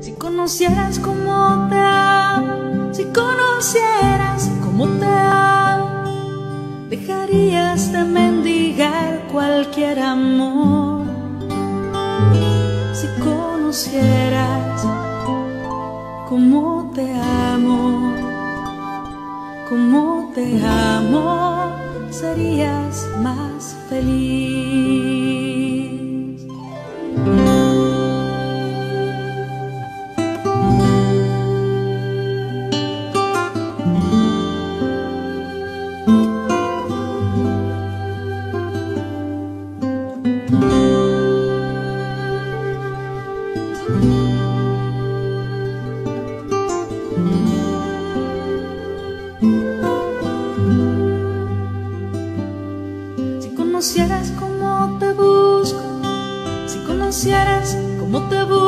Si conocieras cómo te amo, si conocieras cómo te amo, dejarías de mendigar cualquier amor. Si conocieras cómo te amo, cómo te amo, serías más Si conocieras cómo te busco, si conocieras cómo te busco